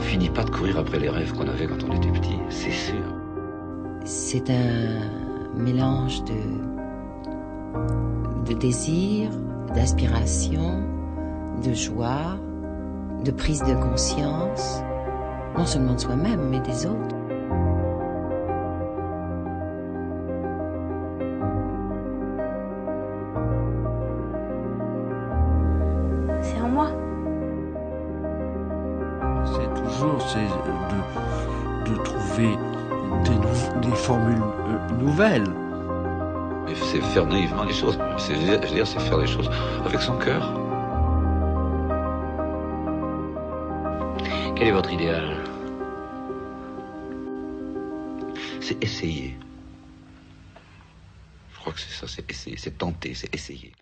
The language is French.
finit pas de courir après les rêves qu'on avait quand on était petit, c'est sûr. C'est un mélange de, de désir, d'aspiration, de joie, de prise de conscience, non seulement de soi-même, mais des autres. C'est en moi. C'est de, trouver des, formules euh, nouvelles. Mais c'est faire naïvement les choses. C'est, dire, c'est faire les choses avec son cœur. Quel est votre idéal? C'est essayer. Je crois que c'est ça, c'est essayer, c'est tenter, c'est essayer.